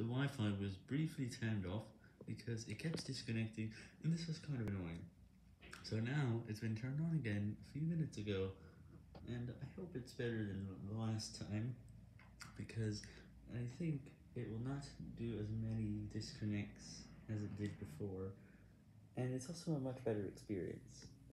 the Wi-Fi was briefly turned off because it kept disconnecting and this was kind of annoying. So now it's been turned on again a few minutes ago and I hope it's better than the last time because I think it will not do as many disconnects as it did before and it's also a much better experience.